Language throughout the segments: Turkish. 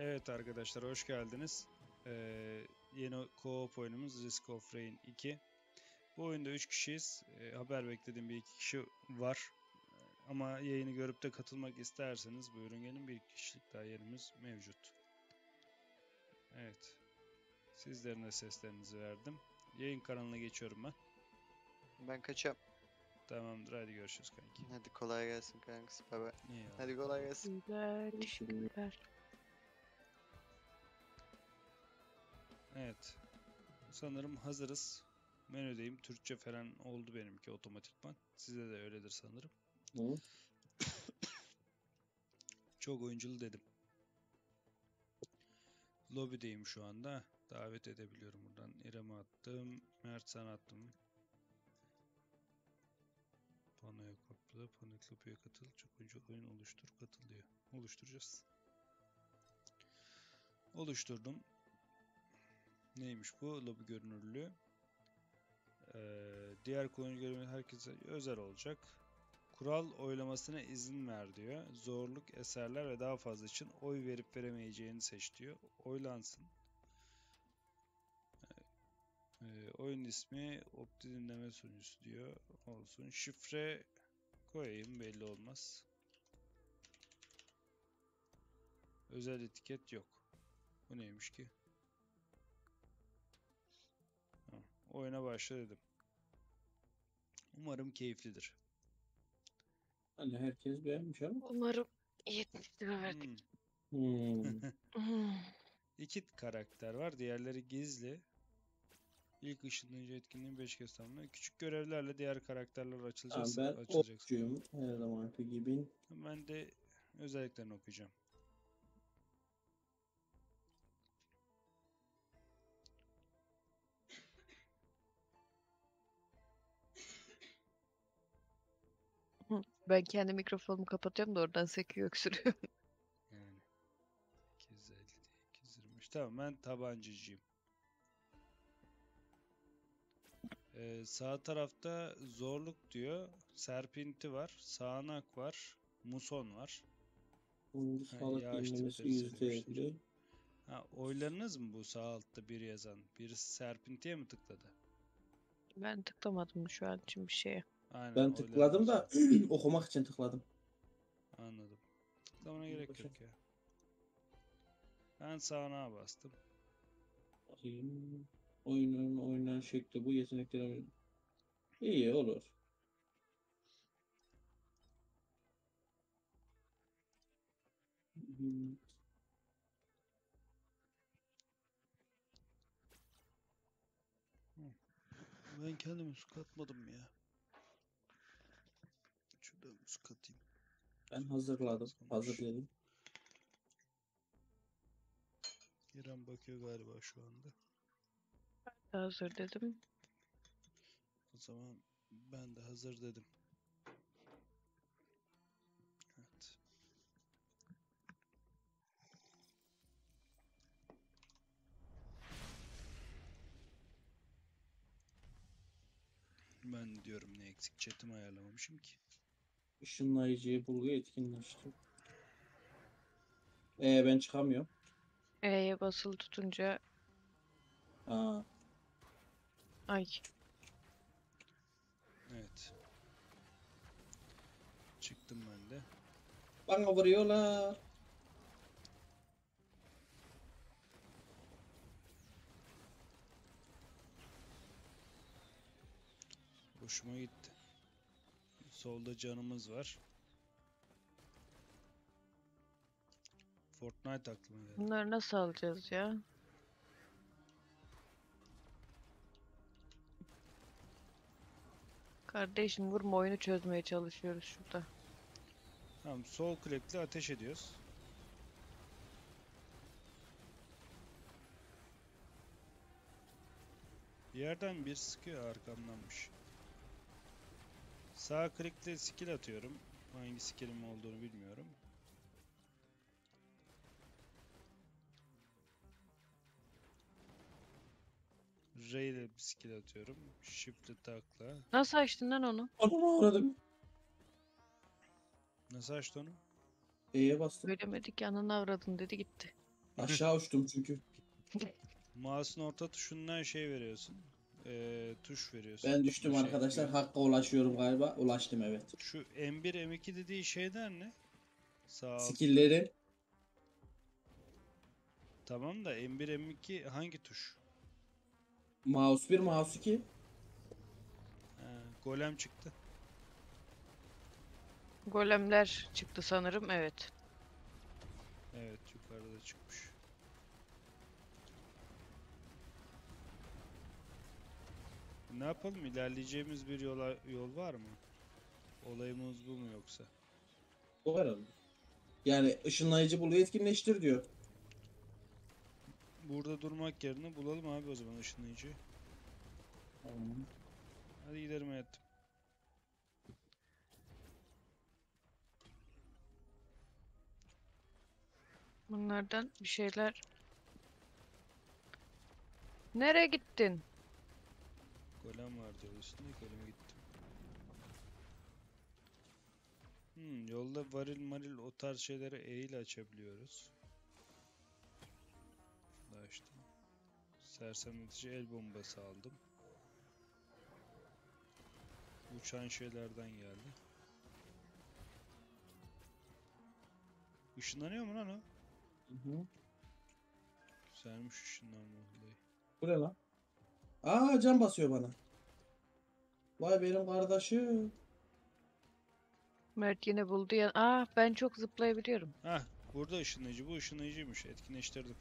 Evet arkadaşlar hoş geldiniz. Ee, yeni co-op oyunumuz Risk of Rain 2. Bu oyunda 3 kişiyiz. Ee, haber beklediğim bir iki kişi var. Ee, Ama yayını görüp de katılmak isterseniz buyurun gelin bir kişilik daha yerimiz mevcut. Evet. Sizlerin de seslerinizi verdim. Yayın kanalına geçiyorum ben. Ben kaçıyorum. Tamamdır hadi görüşürüz kanki. Hadi kolay gelsin kankası. Bay bay. Eyvallah. Hadi kolay gelsin. Teşekkürler, teşekkürler. Evet. Sanırım hazırız. Menüdeyim. Türkçe falan oldu benimki otomatikman. Size de öyledir sanırım. Hı? Çok oyunculu dedim. Lobideyim şu anda. Davet edebiliyorum buradan. İrem'e attım. Mert sana attım. Panoya kopla. Panik lobiye katıl. Çok oyuncu oyun oluştur. Katıl diyor. Oluşturacağız. Oluşturdum. Neymiş bu? Lobi görünürlüğü. Ee, diğer kullanıcı görünümü herkese özel olacak. Kural oylamasına izin ver diyor. Zorluk, eserler ve daha fazla için oy verip veremeyeceğini seç diyor. Oylansın. Ee, oyun ismi Opti dinleme sunucusu diyor. Olsun. Şifre koyayım belli olmaz. Özel etiket yok. Bu neymiş ki? Oyuna başla dedim. Umarım keyiflidir. Hani herkes beğenmiş ama. Umarım 70 lira verdik. Hmm. Hmm. Hmm. İki karakter var. Diğerleri gizli. İlk ışınlayıcı etkinliğin 5 kez tamamla. Küçük görevlerle diğer karakterler açılacak. ben açılacak. okçuyum. Her zamanki gibi. Ben de özelliklerini okuyacağım. Ben kendi mikrofonumu kapatıyorum da oradan sekiyor öksürüyor. Yani 250 değil 223. Tamam ben tabancacıyım. Ee, sağ tarafta zorluk diyor. Serpinti var. Sağanak var. Muson var. Bunun Ha, sağlık yağış dinlemesi yüzde elli. Ha, oylarınız mı bu sağ altta bir yazan? Birisi serpintiye mi tıkladı? Ben tıklamadım şu an için bir şeye. Aynen. Ben tıkladım da okumak için tıkladım. Anladım. Tıklamana gerek yok ya. Ben sağanağa bastım. Bakayım. Oyunun oynanan şekli bu yeteneklerin iyi olur. Hmm. Ben kendime su katmadım ya. Şuradan su katayım. Ben hazırladım. Hazırladım. İrem bakıyor galiba şu anda. Hazır dedim. O zaman ben de hazır dedim. Evet. Ben diyorum ne eksik chatimi ayarlamamışım ki. Işınlayıcıyı bulgu etkinleştir. Ee, ben çıkamıyorum. E'ye basılı tutunca Aa, ay Evet. Çıktım ben de. bana vuruyorlar. Hoşuma gitti. Solda canımız var. Fortnite aklıma geldi. bunları nasıl alacağız ya? Kardeşim vurma oyunu çözmeye çalışıyoruz şurada. Tamam sol klikle ateş ediyoruz. Bir yerden bir sıkıyor arkamdanmış. Sağ klikle skill atıyorum. Hangi skillim olduğunu bilmiyorum. R ile bir skill atıyorum. Shift'le takla. Nasıl açtın lan onu? Ananı uğradım. Nasıl açtı onu? E'ye bastım. Söylemedik ki ananı avradın dedi gitti. Aşağı uçtum çünkü. Mouse'un orta tuşundan şey veriyorsun. Ee, tuş veriyorsun. Ben düştüm Şey, arkadaşlar. yok. Hakka ulaşıyorum galiba. Ulaştım evet. Şu M1 M2 dediği şeyler ne? Sağ alt. Skill'lerin Tamam da M1 M2 hangi tuş? mouse 1, mouse 2. Ha, golem çıktı. Golemler çıktı sanırım. Evet. Evet yukarıda da çıkmış. Ne yapalım? İlerleyeceğimiz bir yola, yol var mı? Olayımız bu mu yoksa? O herhalde. Yani ışınlayıcı bulu etkinleştir diyor. Burada durmak yerine bulalım abi o zaman ışınlayıcı. Hadi gidelim hayatım. Bunlardan bir şeyler... Nereye gittin? Golem var diyor üstünde goleme gittim. Hmm, yolda varil maril o tarz şeyleri E ile açabiliyoruz. Daha açtım. Sersemletici el bombası aldım. Uçan şeylerden geldi. Işınlanıyor mu lan o? Hı hı. Güzelmiş ışınlanma olayı. Bu ne lan? Aa can basıyor bana. Vay benim kardeşim. Mert yine buldu ya. Aa ben çok zıplayabiliyorum. Hah, burada ışınlayıcı. Bu ışınlayıcıymış. Etkinleştirdim.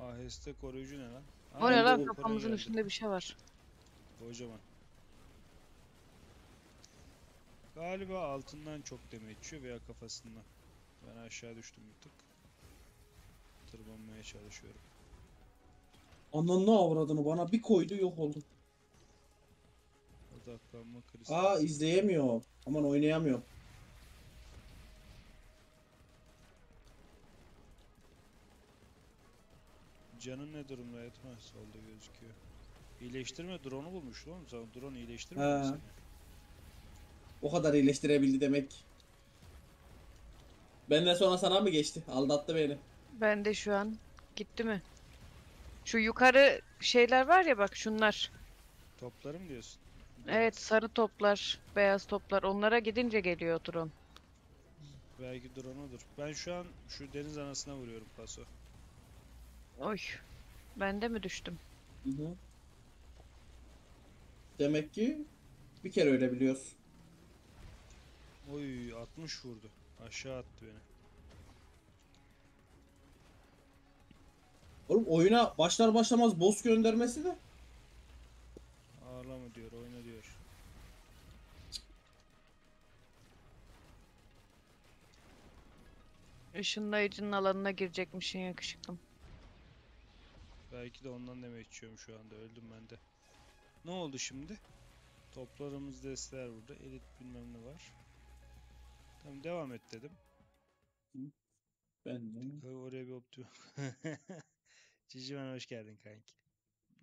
Aheste koruyucu ne lan? O Aa, ne bu lan para kafamızın geldi. üstünde bir şey var. Kocaman. Galiba altından çok damage yiyor veya kafasından. Ben aşağı düştüm bir tık. Tırmanmaya çalışıyorum. Ananı avradını bana bir koydu yok oldu. Odaklanma krizi. Aa izleyemiyor. Aman oynayamıyor. Canın ne durumda etme? Solda gözüküyor. İyileştirme drone'u bulmuş oğlum. Sen drone iyileştirmedin Ha. seni. O kadar iyileştirebildi demek. Benden sonra sana mı geçti? Aldattı beni. Ben de şu an gitti mi? Şu yukarı şeyler var ya bak şunlar. Toplarım diyorsun. Evet sarı toplar, beyaz toplar. Onlara gidince geliyor drone. Belki drone'udur. Ben şu an şu deniz anasına vuruyorum paso. Oy. Ben de mi düştüm? Hı hı. Demek ki bir kere öyle biliyoruz. Oy 60 vurdu. Aşağı attı beni. Oğlum oyuna başlar başlamaz boss göndermesi de. Ağlama diyor, oyna diyor. Işınlayıcının alanına girecekmişsin yakışıklım. Belki de ondan deme içiyorum şu anda. Öldüm ben de. Ne oldu şimdi? Toplarımız desteler burada. Elit bilmem ne var. Tamam devam et dedim. Ben de. Oraya bir optimum. Cicimen hoş geldin kanki.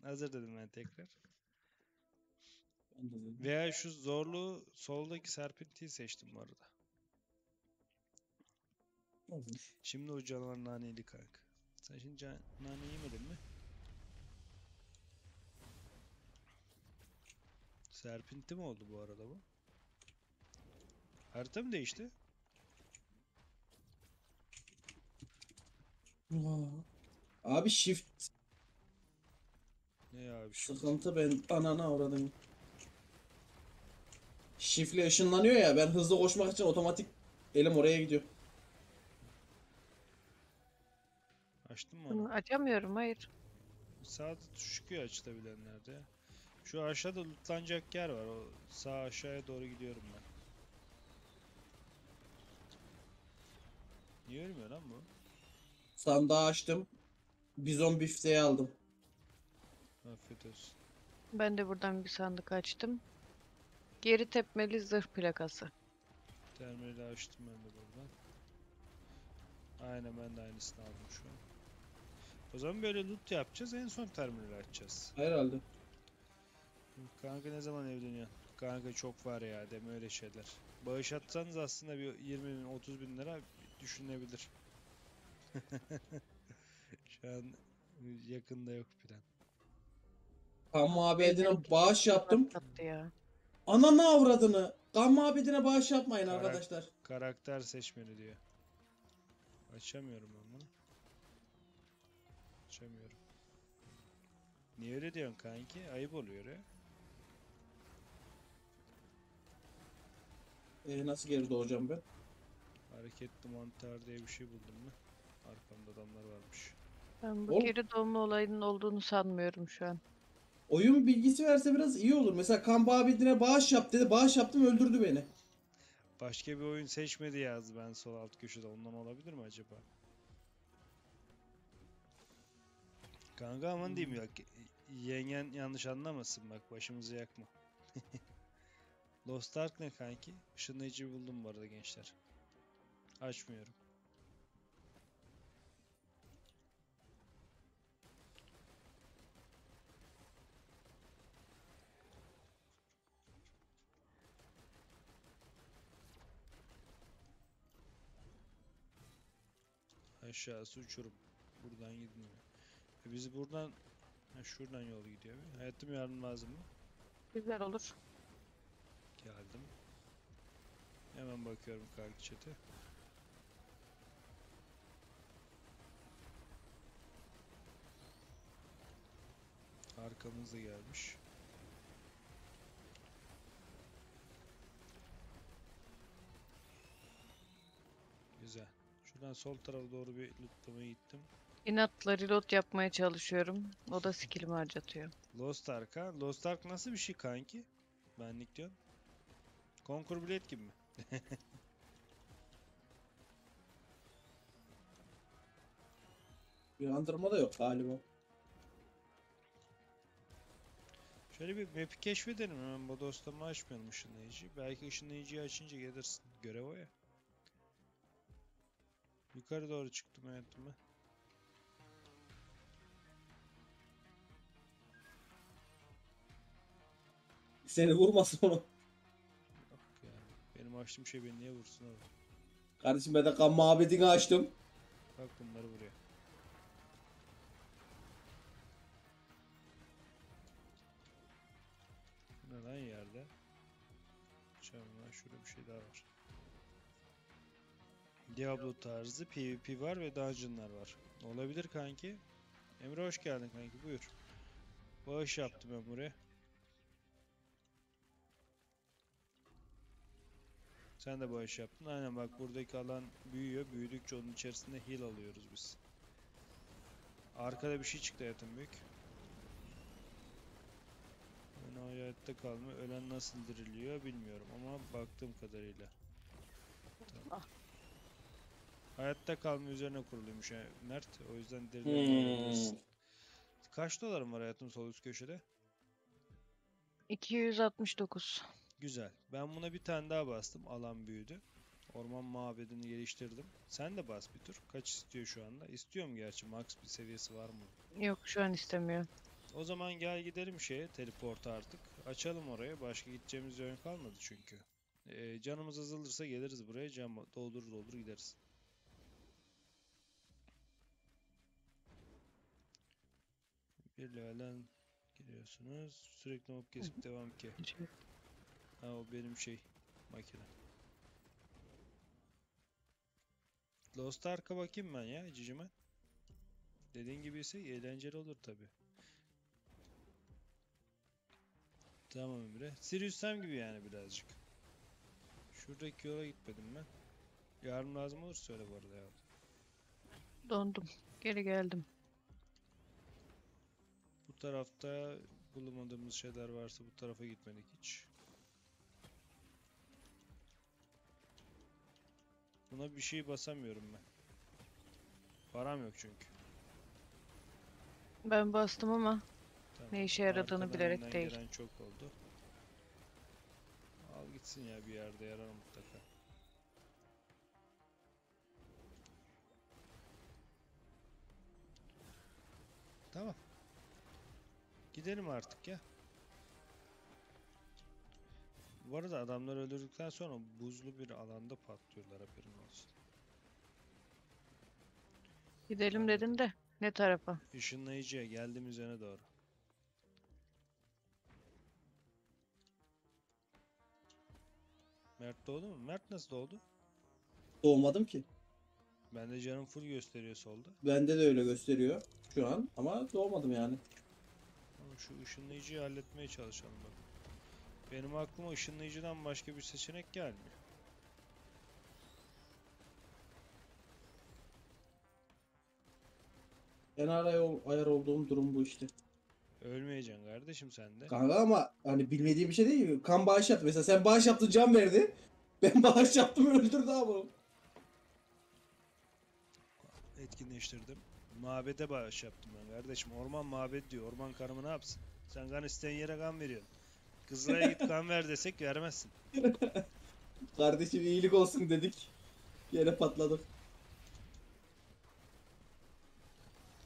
Hazır dedim ben tekrar. Ben de dedim. Veya şu zorluğu soldaki serpintiyi seçtim bu arada. Olur. Şimdi o canavar naneli kanka. Sen şimdi can nane yemedin mi? Serpinti mi oldu bu arada bu? Harita mı değişti? Aa. Abi shift Ne ya abi şu? sıkıntı ben anana avradım. Shift'le ışınlanıyor ya ben hızlı koşmak için otomatik elim oraya gidiyor. Açtın mı Bunu açamıyorum hayır. Sağda tuş çıkıyor açılabilenlerde. Şu aşağıda lootlanacak yer var. O sağ aşağıya doğru gidiyorum ben. Niye ölmüyor lan bu? Sandığı açtım. Bizon bifteği aldım. Afiyet olsun. Ben de buradan bir sandık açtım. Geri tepmeli zırh plakası. Terminali açtım ben de buradan. Aynen ben de aynısını aldım şu an. O zaman böyle loot yapacağız. En son terminali açacağız. Herhalde. Kanka ne zaman evleniyorsun? Kanka çok var ya deme öyle şeyler. Bağış atsanız aslında bir 20 bin 30 bin lira düşünülebilir. Şu an yakında yok plan. Kan mabedine bağış yaptım. Ya. Ananı avradını. Kan mabedine bağış yapmayın Karak- arkadaşlar. Karakter seçmeli diyor. Açamıyorum ben bunu. Açamıyorum. Niye öyle diyorsun kanki? Ayıp oluyor ya. Ee, nasıl geri doğacağım ben? Hareketli mantar diye bir şey buldum mu? Arkamda adamlar varmış. Ben bu Oğlum. geri doğma olayının olduğunu sanmıyorum şu an. Oyun bilgisi verse biraz iyi olur. Mesela kan mabedine bağış yap dedi. Bağış yaptım öldürdü beni. Başka bir oyun seçmedi yazdı ben sol alt köşede. Ondan olabilir mi acaba? Kanka aman diyeyim bak. Yengen yanlış anlamasın bak başımızı yakma. Lost Ark ne kanki? Işınlayıcı buldum bu arada gençler. Açmıyorum. Aşağısı uçurum. Buradan gidilmiyor. E biz buradan ha, şuradan yol gidiyor. Hayatım yardım lazım mı? Güzel olur. Geldim. Hemen bakıyorum kanki chat'e. Arkamızda gelmiş. Güzel. Şuradan sol tarafa doğru bir lootlamaya gittim. İnatla reload yapmaya çalışıyorum. O da skillimi harcatıyor. Lost Ark ha? Lost Ark nasıl bir şey kanki? Benlik diyorsun. Conquer Blade gibi mi? Bir andırma da yok galiba. Şöyle bir map'i keşfedelim hemen Bodos'ta açmayalım ışınlayıcıyı. Belki ışınlayıcıyı açınca gelirsin. Görev o ya. Yukarı doğru çıktım hayatım ben. Seni vurmasın onu. Yok yani. Benim açtığım şey beni niye vursun oğlum? Kardeşim ben de kan mabedini açtım. Bak bunları vuruyor. Ne lan yerde? Çabuk şurada bir şey daha var. Diablo tarzı PvP var ve dungeonlar var. Olabilir kanki. Emre hoş geldin kanki buyur. Bağış yaptım ben buraya. Sen de bağış yaptın. Aynen bak buradaki alan büyüyor. Büyüdükçe onun içerisinde heal alıyoruz biz. Arkada bir şey çıktı hayatım büyük. Ben hayatta kalma. Ölen nasıl diriliyor bilmiyorum ama baktığım kadarıyla. Tamam. Hayatta kalma üzerine kuruluymuş yani Mert. O yüzden dirilemeyebilirsin. Hmm. Kaç dolarım var hayatım sol üst köşede? 269. Güzel. Ben buna bir tane daha bastım. Alan büyüdü. Orman mabedini geliştirdim. Sen de bas bir tur. Kaç istiyor şu anda? İstiyorum gerçi. Max bir seviyesi var mı? Yok şu an istemiyor. O zaman gel gidelim şeye. Teleporta artık. Açalım oraya. Başka gideceğimiz yön kalmadı çünkü. Ee, canımız azalırsa geliriz buraya. Can doldurur doldur gideriz. Bir levelden giriyorsunuz. Sürekli mob kesip devam ki. Ha o benim şey makine. Lost Ark'a bakayım ben ya cicime. Dediğin gibi ise eğlenceli olur tabi. Tamam Emre. Sirius Sam gibi yani birazcık. Şuradaki yola gitmedim ben. Yardım lazım olur söyle bu arada ya. Dondum. Geri geldim. Bu tarafta bulamadığımız şeyler varsa bu tarafa gitmedik hiç. Buna bir şey basamıyorum ben. Param yok çünkü. Ben bastım ama Tamam. ne işe yaradığını Arkadan bilerek değil. gelen çok oldu. Al gitsin ya bir yerde yarar mutlaka. Tamam. Gidelim artık ya. Bu arada adamlar öldürdükten sonra buzlu bir alanda patlıyorlar haberin olsun. Gidelim dedin de ne tarafa? Işınlayıcıya geldim üzerine doğru. Mert doğdu mu? Mert nasıl doğdu? Doğmadım ki. Bende canım full gösteriyor solda. Bende de öyle gösteriyor şu an ama doğmadım yani. Şu ışınlayıcıyı halletmeye çalışalım bak. Benim aklıma ışınlayıcıdan başka bir seçenek gelmiyor. En ara ol- ayar olduğum durum bu işte. Ölmeyeceksin kardeşim sen de. Kanka ama hani bilmediğim bir şey değil. Kan bağış yaptı. Mesela sen bağış yaptın can verdi. Ben bağış yaptım öldürdü abi. Etkinleştirdim. Mabede bağış yaptım ben kardeşim. Orman mabed diyor. Orman karımı ne yapsın? Sen kan isteyen yere kan veriyorsun. Kızılay'a git kan ver desek vermezsin. Kardeşim iyilik olsun dedik. Yine patladık.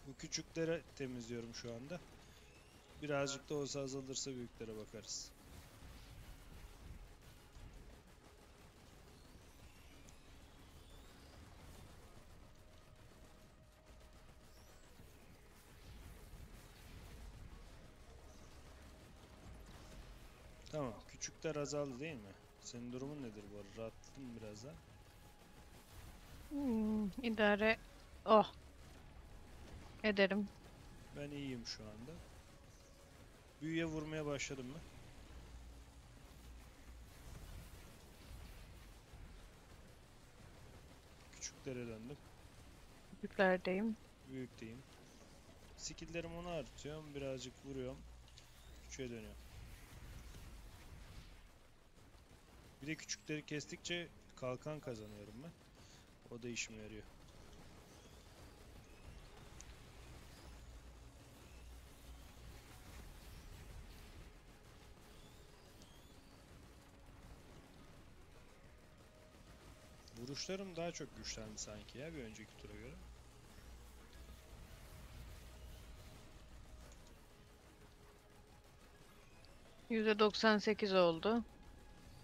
Bu küçükleri temizliyorum şu anda. Birazcık da olsa azalırsa büyüklere bakarız. Tamam, küçükler azaldı değil mi? Senin durumun nedir bu arada? Rahatladın mı biraz daha? Hmm, idare. Oh. Ederim. Ben iyiyim şu anda. Büyüye vurmaya başladım mı? Küçüklere döndüm. Büyüklerdeyim. Büyükteyim. Skill'lerim onu artıyorum. Birazcık vuruyorum. Küçüğe dönüyorum. Bir de küçükleri kestikçe kalkan kazanıyorum ben. O da işime yarıyor. Vuruşlarım daha çok güçlendi sanki ya bir önceki tura göre. %98 oldu.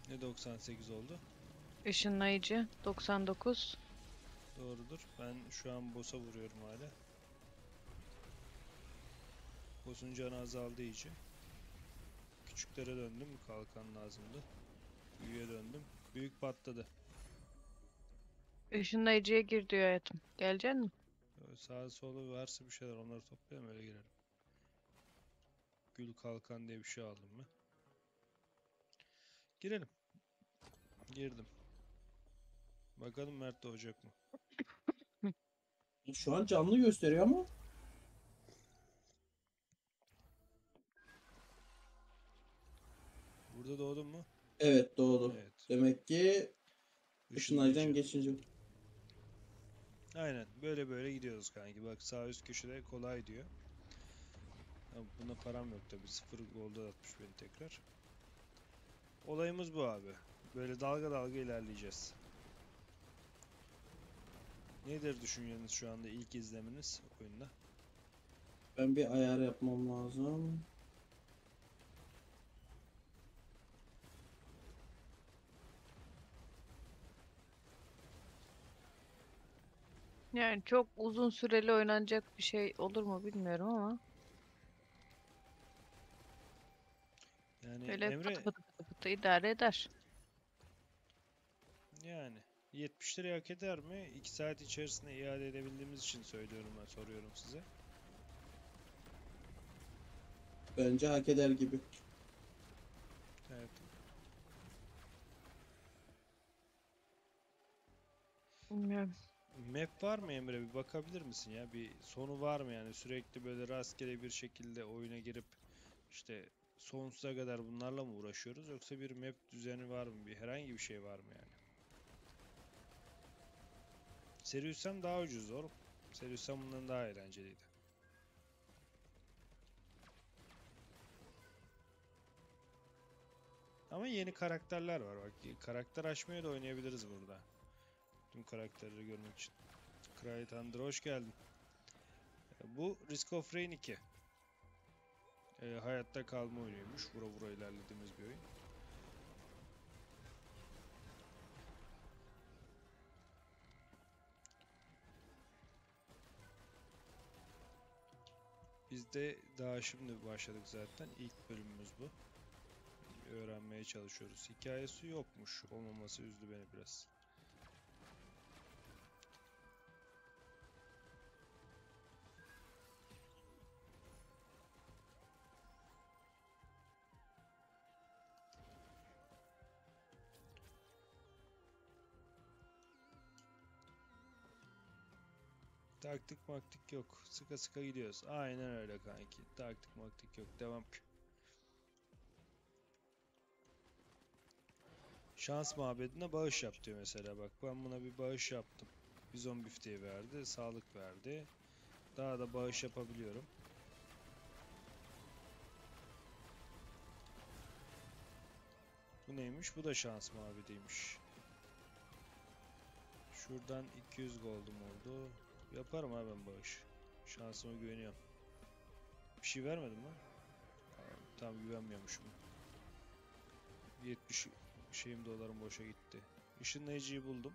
Ne 98 oldu? Işınlayıcı 99. Doğrudur. Ben şu an boss'a vuruyorum hala. Boss'un canı azaldı iyice. Küçüklere döndüm. Kalkan lazımdı. Büyüğe döndüm. Büyük patladı. Işınlayıcıya gir diyor hayatım. Gelecek? Böyle Sağa sola varsa bir şeyler onları toplayalım öyle girelim. Gül kalkan diye bir şey aldım ben. Girelim. Girdim. Bakalım Mert doğacak mı? Şu an canlı gösteriyor ama. Burada doğdun mu? Evet doğdu. Evet. Demek ki Işınlayıcı. geçince. Aynen böyle böyle gidiyoruz kanki. Bak sağ üst köşede kolay diyor. Ya buna param yok tabi. Sıfır golda atmış beni tekrar. Olayımız bu abi. Böyle dalga dalga ilerleyeceğiz. Nedir düşünceniz şu anda ilk izleminiz oyunda? Ben bir ayar yapmam lazım. Yani çok uzun süreli oynanacak bir şey olur mu bilmiyorum ama. Yani Öyle Emre pıtı pıtı pıtı pıtı idare eder. Yani 70 liraya hak eder mi? 2 saat içerisinde iade edebildiğimiz için söylüyorum ben soruyorum size. Bence hak eder gibi. Evet. Bilmiyorum. Map var mı Emre? Bir bakabilir misin ya? Bir sonu var mı yani? Sürekli böyle rastgele bir şekilde oyuna girip işte sonsuza kadar bunlarla mı uğraşıyoruz? Yoksa bir map düzeni var mı? Bir herhangi bir şey var mı yani? Serius'tan daha ucuz oğlum. Serius'tan bundan daha eğlenceliydi. Ama yeni karakterler var bak. Karakter açmaya da oynayabiliriz burada. Tüm karakterleri görmek için. Cry Thunder hoş geldin. E, Bu Risk of Rain 2. E, hayatta kalma oyunuymuş. Vura vura ilerlediğimiz bir oyun. Biz de daha şimdi başladık zaten. İlk bölümümüz bu. Öğrenmeye çalışıyoruz. Hikayesi yokmuş. Olmaması üzdü beni biraz. Taktik maktik yok. Sıka sıka gidiyoruz. Aynen öyle kanki. Taktik maktik yok. Devam. Şans mabedine bağış yap diyor mesela bak. Ben buna bir bağış yaptım. Bizon bifteği verdi. Sağlık verdi. Daha da bağış yapabiliyorum. Bu neymiş? Bu da şans mabediymiş. Şuradan 200 gold'um oldu. Yaparım ha ben bağış. Şansıma güveniyorum. Bir şey vermedim mi? Tam güvenmiyormuşum. 70 şeyim dolarım boşa gitti. Işınlayıcıyı buldum.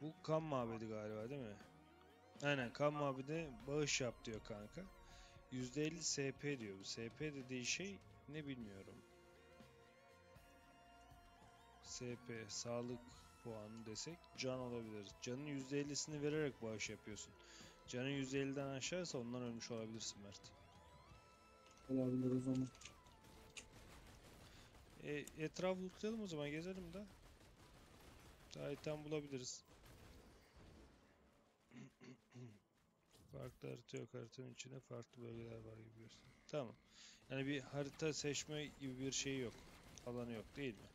Bu kan mabedi galiba değil mi? Aynen kan mabedi bağış yap diyor kanka. %50 SP diyor. Bu SP dediği şey ne bilmiyorum. SP sağlık puanı desek can olabilir. Canın %50'sini vererek bağış yapıyorsun. Canın %50'den aşağıysa ondan ölmüş olabilirsin Mert. Olabilir o zaman. E, etrafı lootlayalım o zaman gezelim de. Daha item bulabiliriz. Farklı harita yok. Haritanın içinde farklı bölgeler var gibi gösteriyor. Tamam. Yani bir harita seçme gibi bir şey yok. Alanı yok değil mi?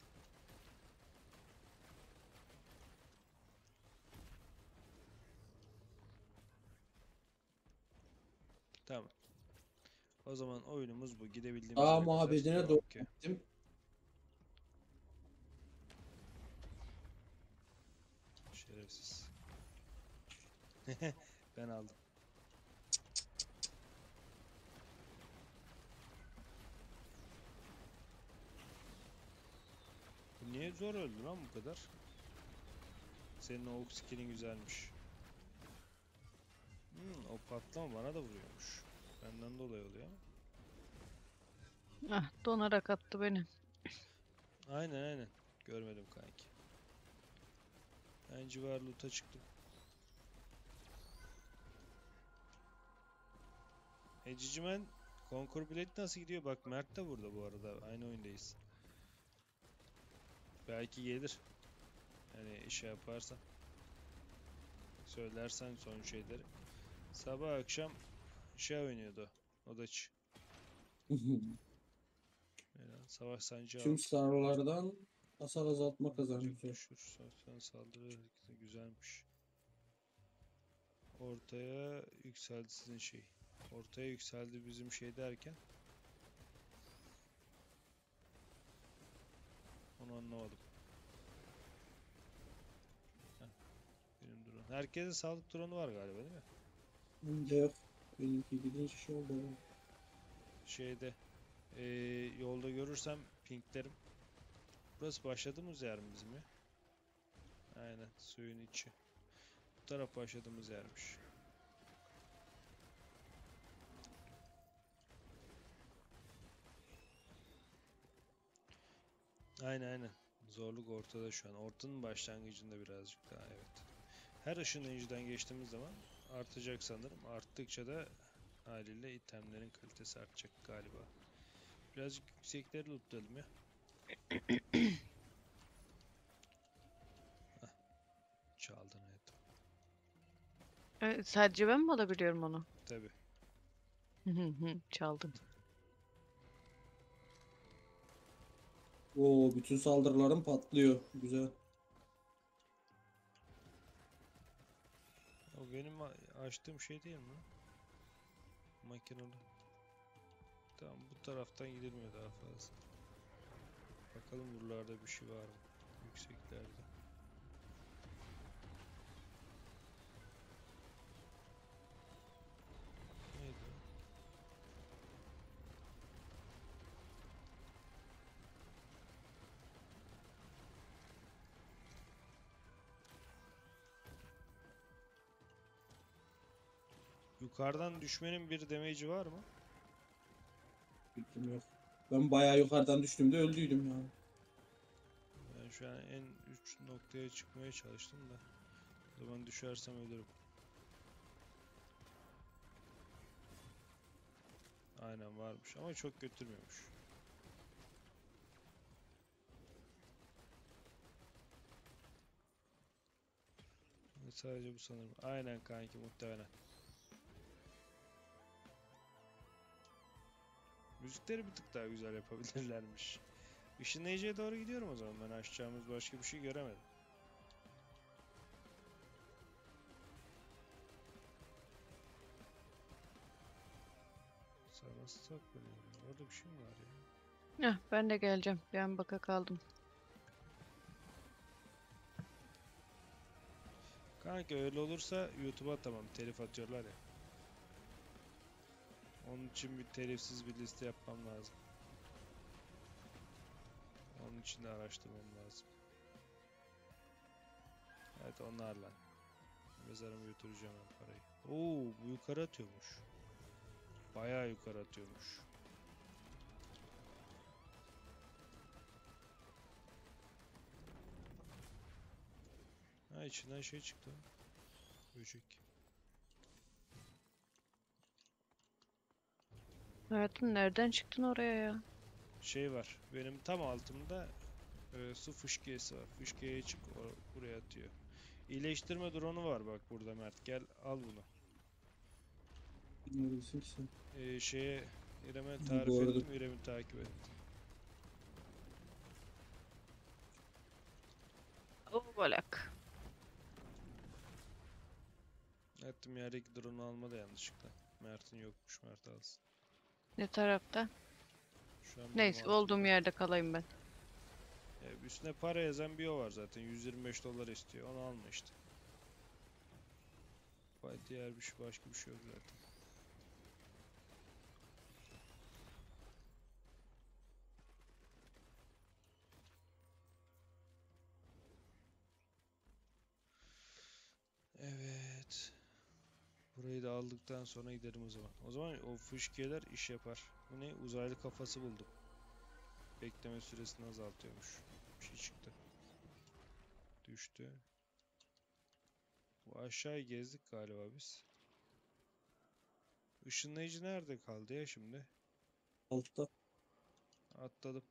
Tamam. O zaman oyunumuz bu. Gidebildiğimiz Aa muhabbetine doğru gittim. Şerefsiz. ben aldım. Niye zor öldü lan bu kadar? Senin o skillin güzelmiş. Hmm, o patlama bana da vuruyormuş. Benden dolayı oluyor. Ah donarak attı beni. Aynen aynen. Görmedim kanki. Ben civar loot'a çıktım. E Cicimen Conquer Blade nasıl gidiyor? Bak Mert de burada bu arada. Aynı oyundayız. Belki gelir. Yani şey yaparsan. Söylersen son şeyleri. Sabah akşam şey oynuyordu. Odaç. Yani savaş sancı Tüm sarılardan hasar azaltma kazanıyor. Düşür, sosyal saldırı hareketi güzelmiş. Ortaya yükseldi sizin şey. Ortaya yükseldi bizim şey derken. Onu anlamadım. Heh, benim drone. Herkese sağlık drone'u var galiba değil mi? Bence yok. Benimki gidince şey oldu. ama. Şeyde eee, yolda görürsem pinklerim. Burası başladığımız yer mi bizim ya? Aynen suyun içi. Bu taraf başladığımız yermiş. Aynen aynen. Zorluk ortada şu an. Ortanın başlangıcında birazcık daha evet. Her ışınlayıcıdan geçtiğimiz zaman artacak sanırım. Arttıkça da haliyle itemlerin kalitesi artacak galiba. Birazcık yüksekleri lootlayalım ya. Hah. Çaldın evet. E, sadece ben mi alabiliyorum onu? Tabi. Çaldım. Oo bütün saldırılarım patlıyor. Güzel. O benim açtığım şey değil mi? Makinalı. Tamam bu taraftan gidilmiyor daha fazla. Bakalım buralarda bir şey var mı? Yükseklerde. Yukarıdan düşmenin bir damage'i var mı? Fikrim yok. Ben bayağı yukarıdan düştüğümde öldüydüm ya. Ben şu an en üç noktaya çıkmaya çalıştım da. O zaman düşersem ölürüm. Aynen varmış ama çok götürmüyormuş. Sadece bu sanırım. Aynen kanki muhtemelen. Müzikleri bir tık daha güzel yapabilirlermiş. Işınlayıcıya doğru gidiyorum o zaman. Ben aşacağımız başka bir şey göremedim. Nasıl saklanıyorsun? Orada bir şey mi var ya? Heh, ben de geleceğim. Bir an baka kaldım. Kanka öyle olursa YouTube'a tamam telif atıyorlar ya. Onun için bir telifsiz bir liste yapmam lazım. Onun için de araştırmam lazım. Evet onlarla. Mezarımı götüreceğim ben parayı. Oo bu yukarı atıyormuş. Bayağı yukarı atıyormuş. Ha içinden şey çıktı. Böcek. Hayatım nereden çıktın oraya ya? Şey var. Benim tam altımda e, su fışkiyesi var. Fışkiyeye çık o- buraya atıyor. İyileştirme drone'u var bak burada Mert. Gel al bunu. Neredesin ki sen? E, şeye İrem'e Bu tarif arada- ettim. İrem'i takip et. Balak. Ettim yerdeki drone'u alma da yanlışlıkla. Mert'in yokmuş. Mert alsın. Ne tarafta? Şu an benim Neyse altımda. olduğum yerde kalayım ben. E, üstüne para yazan bir o var zaten. 125 dolar istiyor. Onu alma işte. Vay diğer bir şey başka bir şey yok zaten. Burayı da aldıktan sonra gidelim o zaman. O zaman o fışkiyeler iş yapar. Bu ne? Uzaylı kafası buldum. Bekleme süresini azaltıyormuş. Bir şey çıktı. Düştü. Bu aşağıyı gezdik galiba biz. Işınlayıcı nerede kaldı ya şimdi? Altta. Atladım.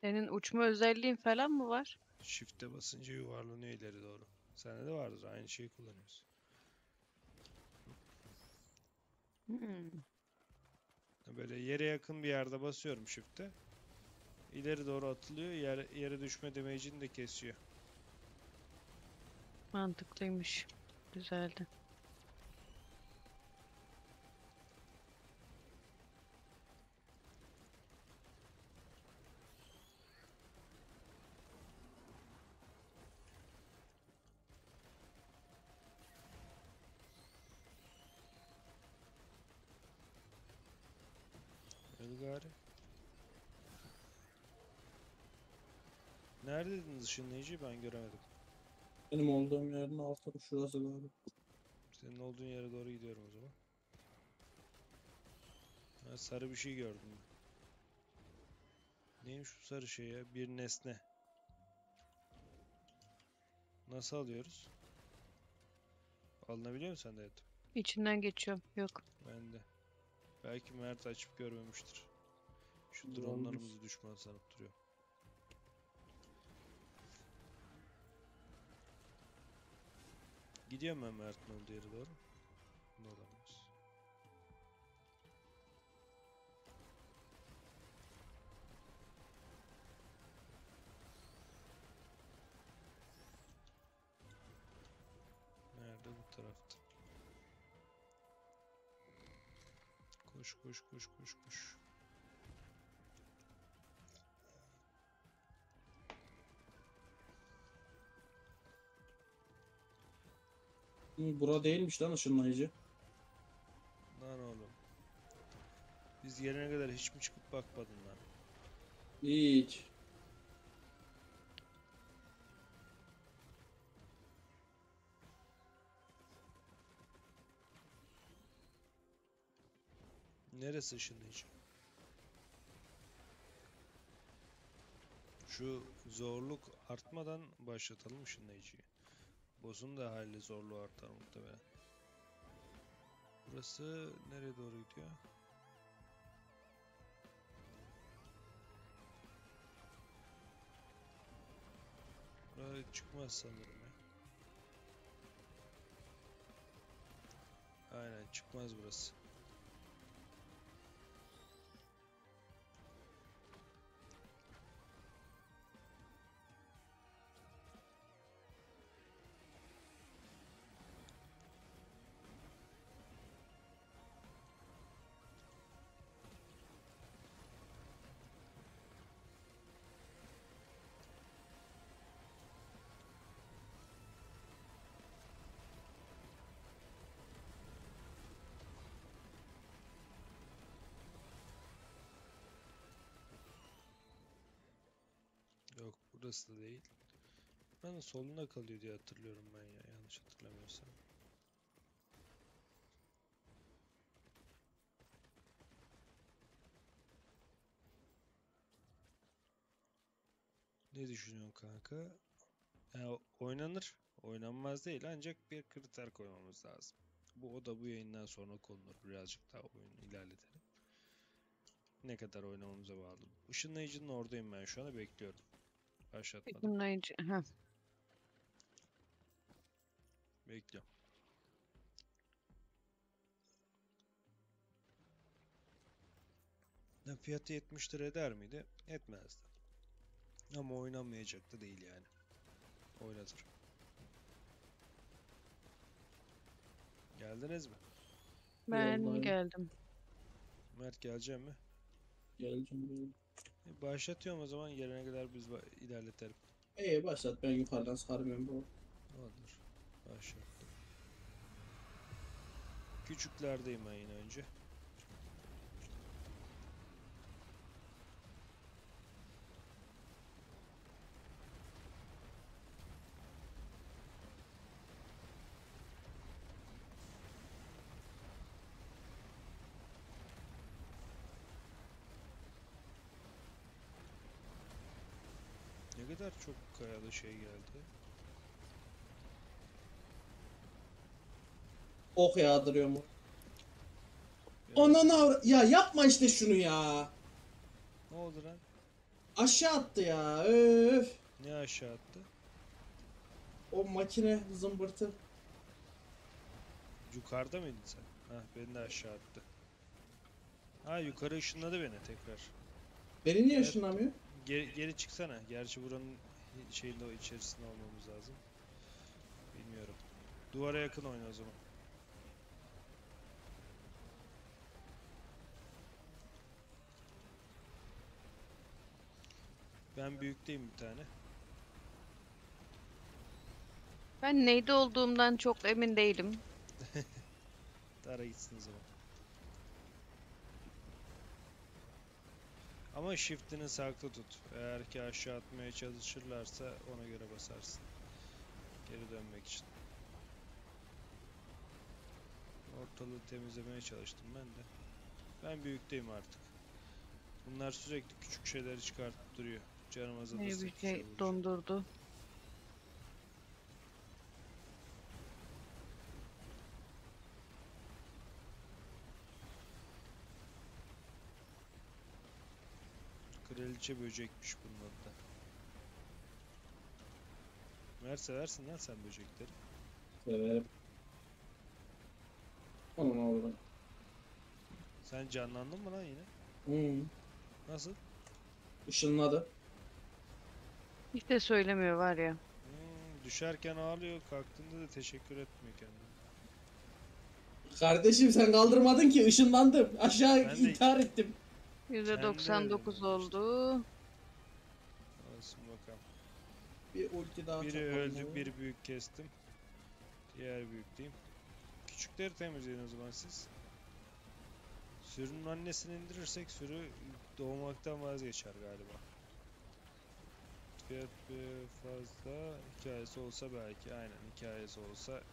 Senin uçma özelliğin falan mı var? Shift'e basınca yuvarlanıyor ileri doğru. Sende de vardır aynı şeyi kullanıyorsun. Hmm. Böyle yere yakın bir yerde basıyorum shift'e. İleri doğru atılıyor. Yer, yere düşme damage'ini de kesiyor. Mantıklıymış. Güzeldi. Neredeydiniz ışınlayıcı ben göremedim. Benim olduğum yerin altı şurası galiba. Senin olduğun yere doğru gidiyorum o zaman. Ha, sarı bir şey gördüm. ben. Neymiş bu sarı şey ya? Bir nesne. Nasıl alıyoruz? Alınabiliyor mu sende et? İçinden geçiyorum. Yok. Ben de. Belki Mert açıp görmemiştir. Şu dronlarımızı düşman sanıp duruyor. Gidiyorum ben Mert'in olduğu yere doğru. Ne olamaz. Nerede bu tarafta? Koş koş koş koş koş. Hı, Bura değilmiş lan ışınlayıcı. Lan oğlum. Biz gelene kadar hiç mi çıkıp bakmadın lan? Hiç. Neresi ışınlayıcı? Şu zorluk artmadan başlatalım ışınlayıcıyı. Boss'un da hali zorluğu artar muhtemelen. Burası nereye doğru gidiyor? Buraya çıkmaz sanırım ya. Aynen çıkmaz burası. Burası da değil. Ben solunda kalıyor diye hatırlıyorum ben ya yanlış hatırlamıyorsam. Ne düşünüyorsun kanka? Ya, oynanır. Oynanmaz değil ancak bir kriter koymamız lazım. Bu o da bu yayından sonra konulur. Birazcık daha oyunu ilerletelim. Ne kadar oynamamıza bağlı. Işınlayıcının oradayım ben şu anda bekliyorum. Başlatmadım. Işınlayıcı. Heh. Bekliyorum. Ya fiyatı 70 lira eder miydi? Etmezdi. Ama oynanmayacak da değil yani. Oynatır. Geldiniz mi? Ben Yoldayım. geldim. Mert gelecek mi? Geleceğim başlatıyorum o zaman gelene kadar biz ilerletelim. İyi başlat ben yukarıdan sarmıyorum bu. Olur. Başlattım. Küçüklerdeyim ben yine önce. Ne kadar çok kayalı şey geldi. Ok yağdırıyor mu? Ya, Ananı avra- Ya yapma işte şunu ya. Ne oldu lan? Aşağı attı ya. Öf. Ne aşağı attı? O makine zımbırtı. Yukarıda mıydın sen? Ha beni de aşağı attı. Ha yukarı ışınladı beni tekrar. Beni niye Evet. ışınlamıyor? Geri, geri çıksana. Gerçi buranın şeyinde o içerisinde olmamız lazım. Bilmiyorum. Duvara yakın oyna o zaman. Ben büyükteyim bir tane. Ben neyde olduğumdan çok emin değilim. Dara gitsin o zaman. Ama shift'ini saklı tut. Eğer ki aşağı atmaya çalışırlarsa ona göre basarsın. Geri dönmek için. Ortalığı temizlemeye çalıştım ben de. Ben büyükteyim artık. Bunlar sürekli küçük şeyleri çıkartıp duruyor. Canım azalırsa Ne bir şey dondurdu. Kraliçe böcekmiş bunun adı da. Mer seversin lan sen böcekleri. Severim. Onun oğlu. Sen canlandın mı lan yine? Hmm. Nasıl? Işınladı. Hiç de söylemiyor var ya. Hmm, düşerken ağlıyor, kalktığında da teşekkür etmiyor kendine. Kardeşim sen kaldırmadın ki ışınlandım. Aşağı Ben de- intihar ettim. %99 öyle oldu. Olsun bakalım. Bir ulti daha Biri öldü, biri büyük kestim. Diğer büyükleyeyim. Küçükleri temizleyin o zaman siz. Sürünün annesini indirirsek sürü doğmaktan vazgeçer galiba. Fiyat bir fazla hikayesi olsa belki aynen hikayesi olsa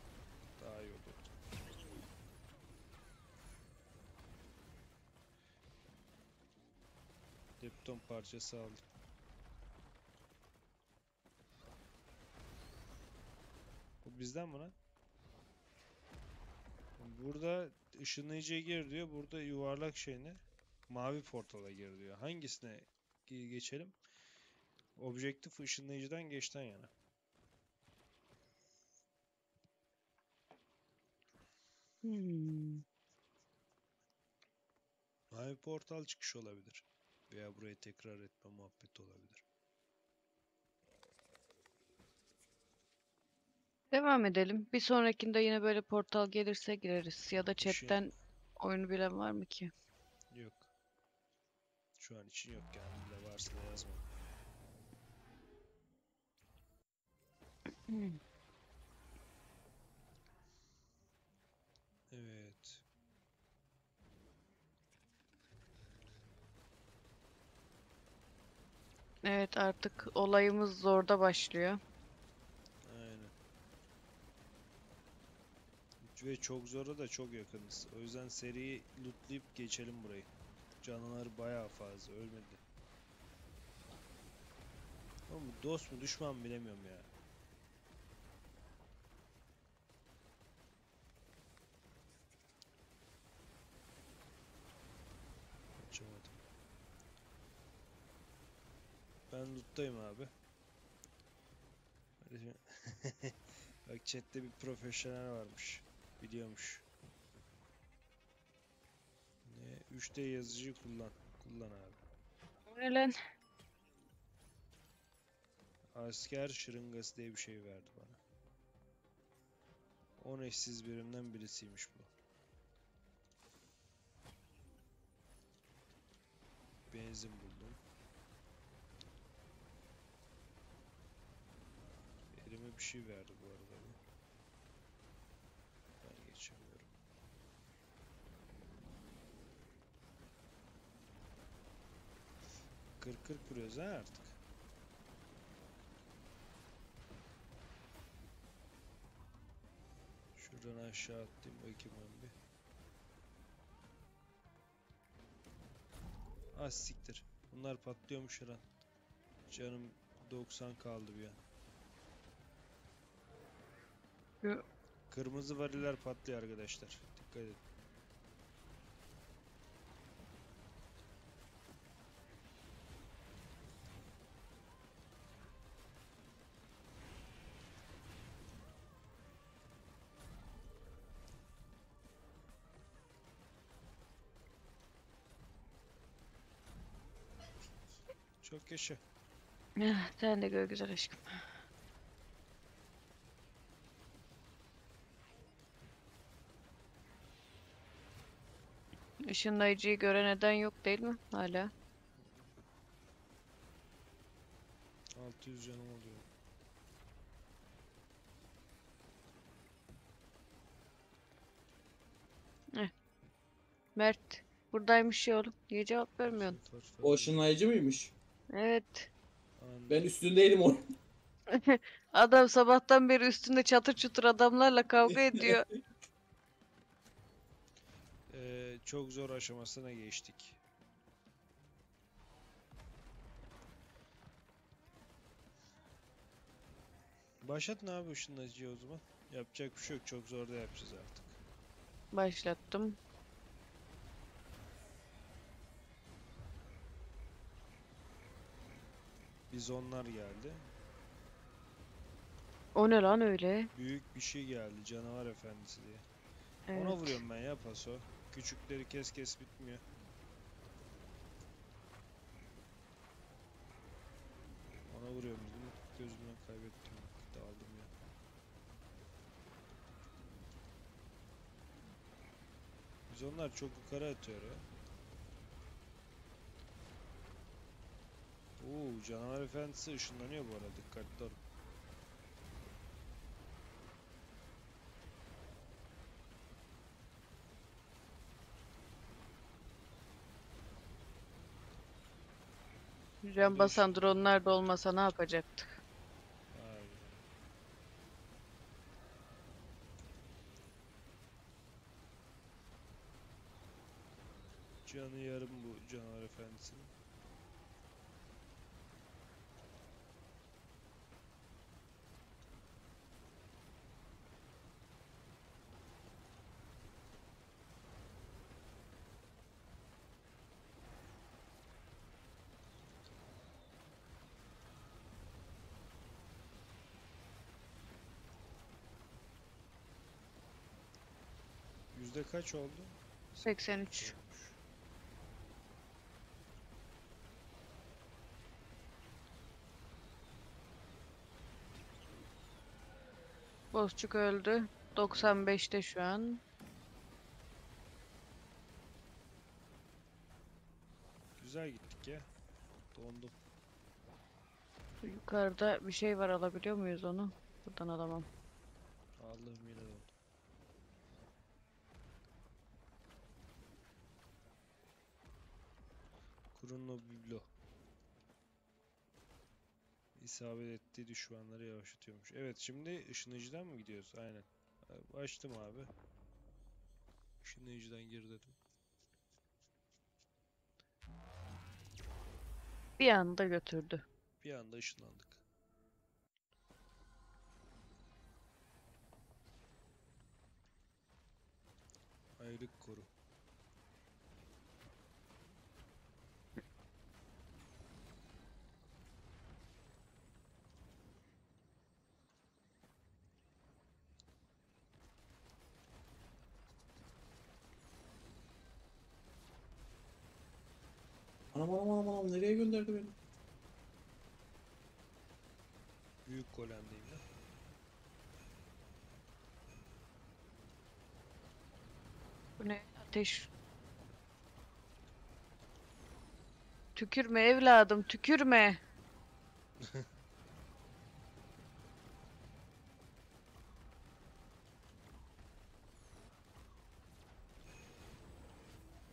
daha iyi olur. Lepton parçası aldım. Bu bizden mi lan? Burada ışınlayıcıya gir diyor. Burada yuvarlak şey ne? Mavi portala gir diyor. Hangisine ge- geçelim? Objektif ışınlayıcıdan geçten yana. Hmm. Mavi portal çıkış olabilir. Veya burayı tekrar etme muhabbeti olabilir. Devam edelim. Bir sonrakinde yine böyle portal gelirse gireriz. Ya da Şey- chatten oyunu bilen var mı ki? Yok. Şu an için yok yani. Bile varsa da yazma. Hmm. Evet. Evet artık olayımız zorda başlıyor. Aynen. Ve çok zora da çok yakınız. O yüzden seriyi lootlayıp geçelim burayı. Canavar bayağı fazla. Ölmedi. Oğlum dost mu düşman bilemiyorum ya. Ben loot'tayım abi. Bak chatte bir profesyonel varmış. Biliyormuş. Ne? 3D yazıcı kullan. Kullan abi. Ne lan? Asker şırıngası diye bir şey verdi bana. 10 eşsiz birimden birisiymiş bu. Benzin buldum. Elime bir şey verdi bu arada bu. Ben geçemiyorum. Kırk kırk vuruyoruz ha artık. Şuradan aşağı atlayayım bakayım ben bir. Ah siktir. Bunlar patlıyormuş her an. Canım 90 kaldı bir an. Kırmızı variller patlıyor arkadaşlar. Dikkat edin. Çok yaşa. Ah, Sen de gör güzel aşkım. Işınlayıcıyı gören neden yok değil mi? Hala. 600 canım oluyor. Mert buradaymış ya oğlum. Niye cevap vermiyorsun? Fır O ışınlayıcı mıymış? Evet. Ben üstündeydim onun. Adam sabahtan beri üstünde çatır çutur adamlarla kavga ediyor. Ee, çok zor aşamasına geçtik. Başlat ne abi ışınlayıcıyı o zaman? Yapacak bir şey yok. Çok zor da yapacağız artık. Başlattım. Bizonlar geldi. O ne lan öyle? Büyük bir şey geldi. Canavar efendisi diye. Ona Evet. vuruyorum ben ya paso. Küçükleri kes kes bitmiyor. Ona vuruyorum dedim. Gözümden kaybettim. Daldım ya. Biz onlar çok yukarı atıyor ya. Oo, canavar efendisi ışınlanıyor bu arada. Dikkatli olun. Can basan dronlar da olmasa ne yapacaktık? Aynen. Canı yarım bu canavar efendisinin. Yüzde kaç oldu? 83. olmuş. Bozçuk öldü. 95'te şu an. Güzel gittik ya. Dondum. Yukarıda bir şey var alabiliyor muyuz onu? Buradan alamam. Allah'ım yine Kurunlo biblo. İsabet ettiği düşmanları yavaşlatıyormuş. Evet şimdi ışınlayıcıdan mı gidiyoruz? Aynen. Açtım abi. Işınlayıcıdan gir dedim. Bir anda götürdü. Bir anda ışınlandık. Ayrık koru. Anam anam anam anam nereye gönderdi beni? Büyük golemdeyim ya. Bu ne? Ateş. Tükürme evladım, tükürme.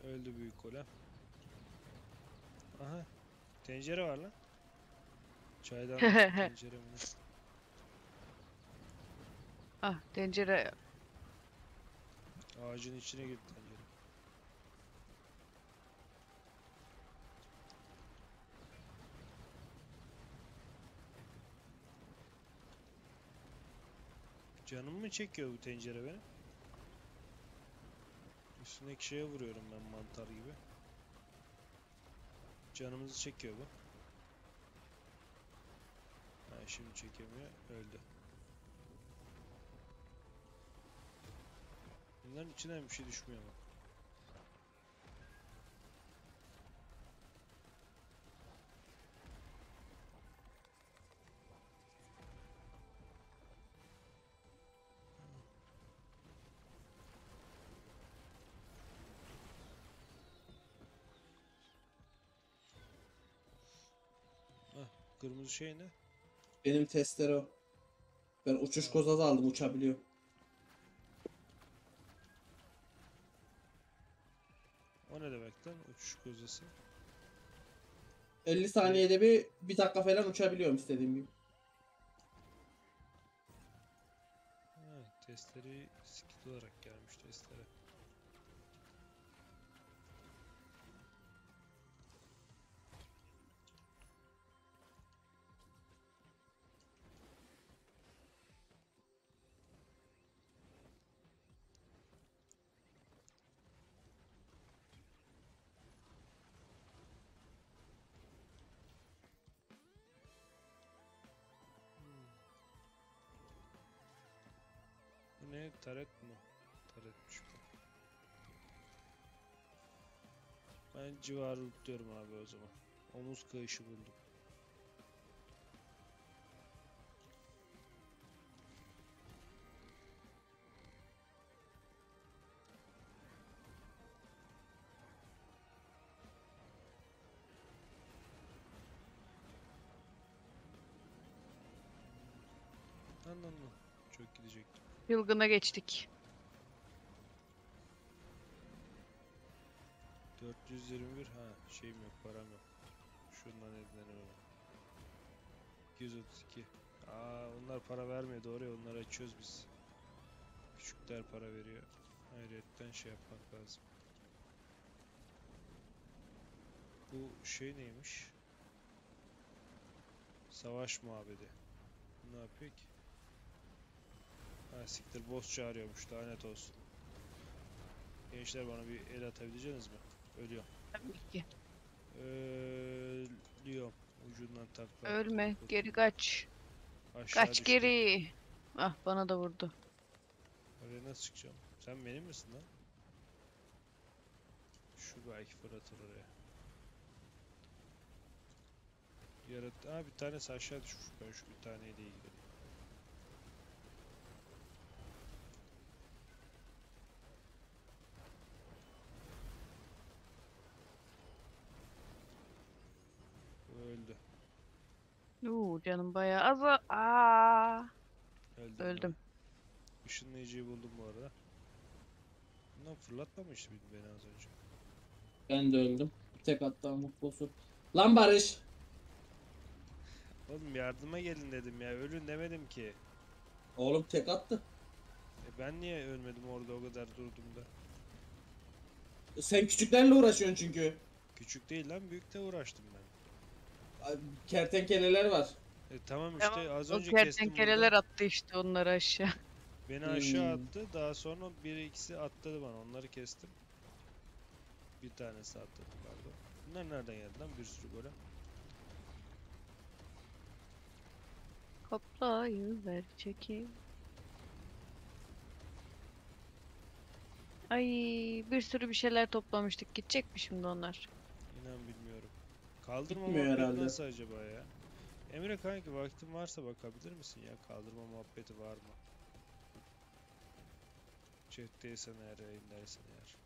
Öldü büyük golem. Aha. Tencere var lan. Çaydan tencere mi? ne? Ah, tencere. Ağacın içine girdi tencere. Canım mı çekiyor bu tencere benim? Üstündeki şeye vuruyorum ben mantar gibi. Canımızı çekiyor bu. Ha, şimdi çekemiyor. Öldü. Bunların içinden bir şey düşmüyor mu? Kırmızı şey ne? Benim testere o. Ben uçuş kozası aldım uçabiliyor. O ne demek lan? Uçuş kozası. 50 saniyede bir bir dakika falan uçabiliyorum istediğim gibi. Ha, testleri skit olarak gelmiş testere. Ne? Taret mi? Taretmiş bu. Ben civarı lootluyorum abi o zaman. Omuz kayışı buldum. Yılgına geçtik. 421 ha şeyim yok param yok. Şundan edilen öyle. 232. Aa onlar para vermiyor doğru ya onları açıyoruz biz. Küçükler para veriyor. Hayretten şey yapmak lazım. Bu şey neymiş? Savaş muhabedi. Bu Ne yapıyor ki? Ha siktir boss çağırıyormuş lanet olsun. Gençler bana bir el atabileceksiniz mi? Ölüyorum. Tabii ki. Ölüyorum. Ucundan takla. Ölme, kurtul- geri kaç. Aşağı Kaç düştüm. geri. Ah bana da vurdu. Oraya nasıl çıkacağım? Sen benim misin lan? Şu belki fırlatır oraya. Yarat Aa bir tanesi aşağı düşmüş. Ben şu bir taneyle ilgili. Bu Öldü. Uuu canım bayağı az. a- Aa, Öldüm. öldüm. Işınlayıcıyı buldum bu arada. Bundan fırlatmamıştı beni az önce? Ben de öldüm. Tek hatta mutlu olsun. Lan Barış. Oğlum yardıma gelin dedim ya. Ölün demedim ki. Oğlum tek attı. E ben niye ölmedim orada o kadar durdum da? Sen küçüklerle uğraşıyorsun çünkü. Küçük değil lan büyükte uğraştım ben. Kertenkeleler var. E tamam işte Tamam, az O önce kestim kertenkeleler burada. attı işte onları aşağı. Beni aşağı Hmm. attı. Daha sonra biri ikisi atladı bana. Onları kestim. Bir tanesi atladı pardon. Bunlar nereden geldi lan bir sürü böyle? Hoplayıver çekeyim. Ay bir sürü bir şeyler toplamıştık. Gidecek mi şimdi onlar? Kaldırma Gitmiyor muhabbeti herhalde. nasıl acaba ya? Emre kanki vaktin varsa bakabilir misin ya? Kaldırma muhabbeti var mı? Chat'teysen eğer yayındaysan eğer.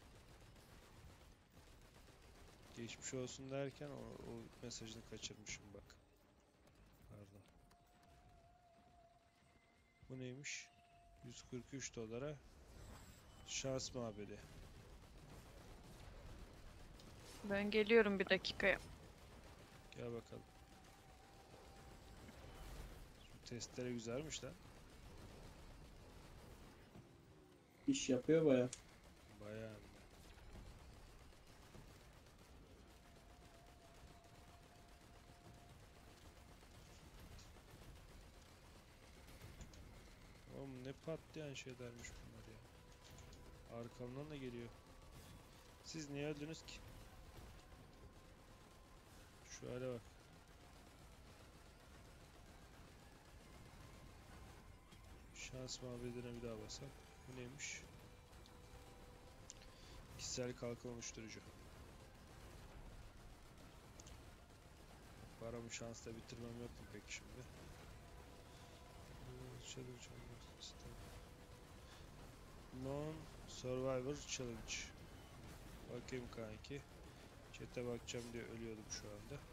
Geçmiş olsun derken o, o mesajını kaçırmışım bak. Pardon. Bu neymiş? 143 dolara şans mabedi. Ben geliyorum bir dakikaya. Gel bakalım. Şu testere güzelmiş lan. İş yapıyor baya. Bayağı. Oğlum ne patlayan şeylermiş bunlar ya. Arkamdan da geliyor. Siz niye öldünüz ki? Şu hale bak. Şans mabedine bir daha basak. Bu neymiş? Kişisel kalkın oluşturucu. Paramı şansla bitirmem yok mu peki şimdi? Ee. Non Survivor Challenge. Bakayım kanki. Chat'e bakacağım diye ölüyordum şu anda.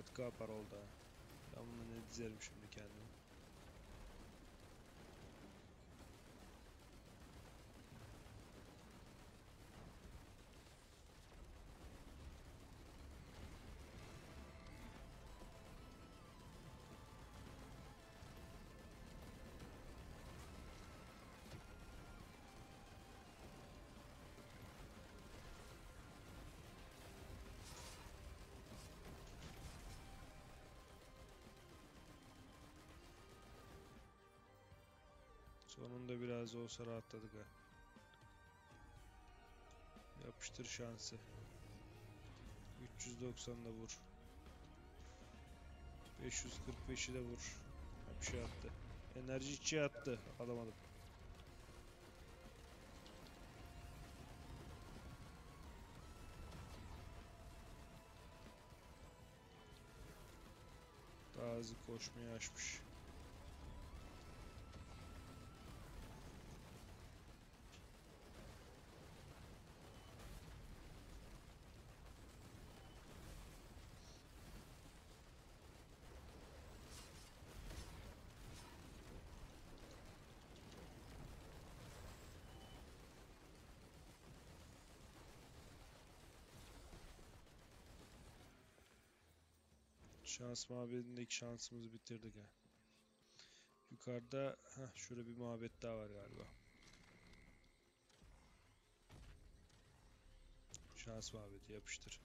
Dört k para oldu ha. Ben bunu ne dizerim şimdi kendime. Sonunda biraz olsa rahatladık ha. Yapıştır şansı. 390 da vur. 545'i de vur. Bir şey attı. Enerji içi attı. Alamadım. Daha hızlı koşmayı açmış. Şans mabedindeki şansımızı bitirdik ha. Yukarıda heh, şurada bir muhabbet daha var galiba. Şans mabedi yapıştır.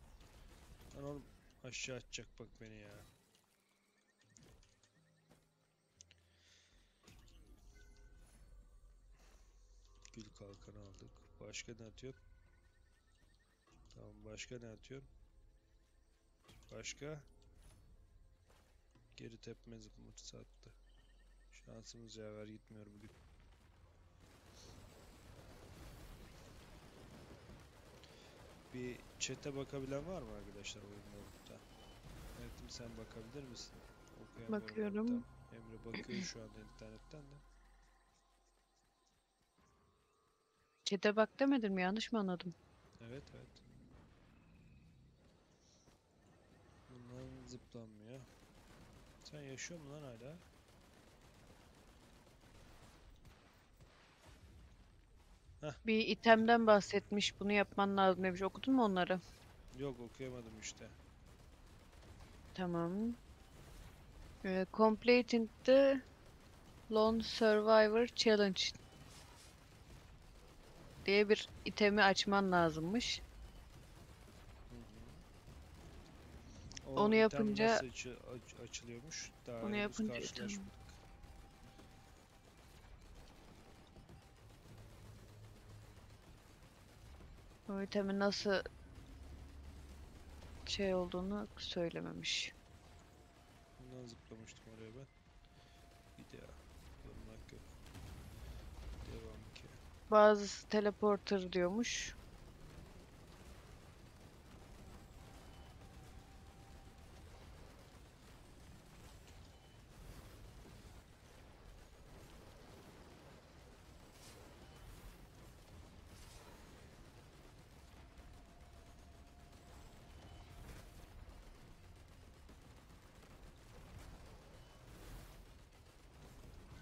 Lan oğlum aşağı atacak bak beni ya. Gül kalkanı aldık. Başka ne atıyorsun? Tamam başka ne atıyorsun? Başka? Geri tepme zımbırtısı attı. Şansımız yaver gitmiyor bugün. Bir chat'e bakabilen var mı arkadaşlar oyunda olup da? Enetim sen bakabilir misin? Okuyamıyorum Bakıyorum. hatta. Emre bakıyor şu anda internetten de. Çete bak demedim mi? Yanlış mı anladım? Evet evet. Bundan zıplanmıyor. Sen yaşıyor musun lan hala? Bir itemden bahsetmiş. Bunu yapman lazım demiş. Okudun mu onları? Yok okuyamadım işte. Tamam. Ee, completing the Lone Survivor Challenge diye bir itemi açman lazımmış. Hı hı. O Onu item yapınca- nasıl açı- aç- açılıyormuş? Daha Onu henüz yapınca item- karşılaşmadık. O itemin nasıl şey olduğunu söylememiş. Bundan zıplamıştım oraya ben. Bir daha. Devam ki. Bazısı teleporter diyormuş.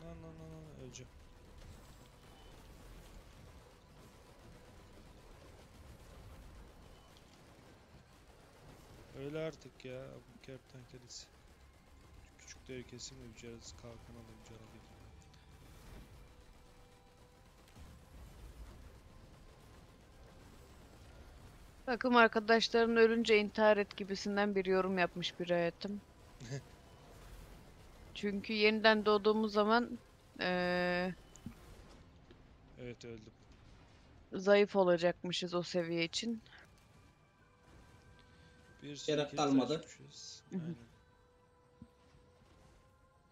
Lan lan lan lan öleceğim. Öyle artık ya bu kertenkelesi. Küçükleri kesin mi ücretsiz kalkan alayım canım Takım arkadaşların ölünce intihar et gibisinden bir yorum yapmış bir hayatım. Çünkü yeniden doğduğumuz zaman eee, Evet öldüm. zayıf olacakmışız o seviye için. Bir Gerek kilit kalmadı. Aynen.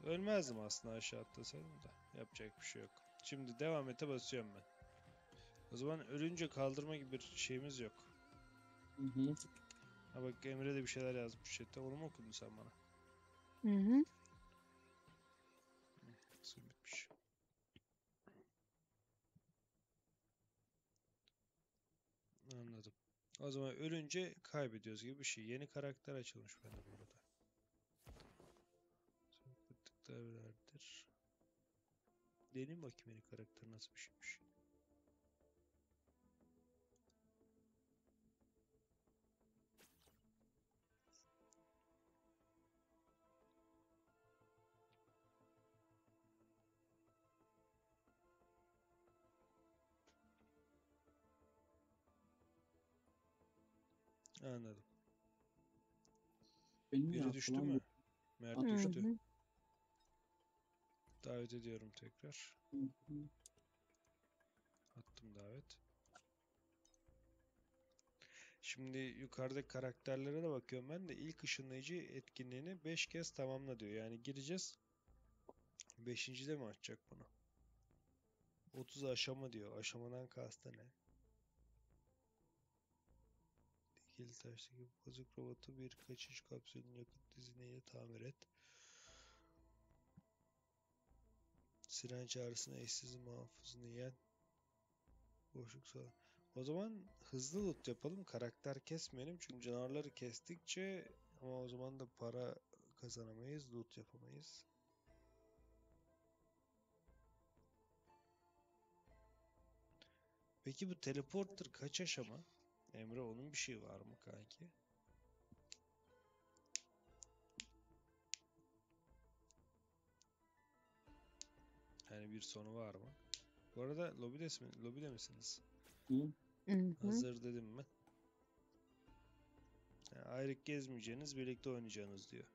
Ölmezdim aslında aşağı atlasaydım da. Yapacak bir şey yok. Şimdi devam ete basıyorum ben. O zaman ölünce kaldırma gibi bir şeyimiz yok. Hı hı. Ha bak Emre de bir şeyler yazmış chatte. Onu mu okudun sen bana? Hı hı. O zaman ölünce kaybediyoruz gibi bir şey. Yeni karakter açılmış bende bu arada. Sohbetlikler nelerdir? Deneyim bakayım yeni karakter nasıl bir şeymiş. Anladım. Benim Biri düştü mü? Mert Hı düştü. Davet ediyorum tekrar. Hı hı. Attım davet. Şimdi yukarıdaki karakterlere de bakıyorum ben de ilk ışınlayıcı etkinliğini 5 kez tamamla diyor. Yani gireceğiz. 5. de mi açacak bunu? 30 aşama diyor. Aşamadan kastı ne? Dikili taştaki bozuk robotu bir kaçış kapsülünün yakıt dizineyle tamir et. Siren çağrısına eşsiz muhafızını yen. Boşluk sağ. O zaman hızlı loot yapalım. Karakter kesmeyelim. Çünkü canavarları kestikçe ama o zaman da para kazanamayız. Loot yapamayız. Peki bu teleporter kaç aşama? Emre onun bir şey var mı kanki? Yani bir sonu var mı? Bu arada lobide, mi, lobide misiniz? Hı. Hı. Hazır dedim mi? Yani ayrı gezmeyeceğiniz, birlikte oynayacağınız diyor.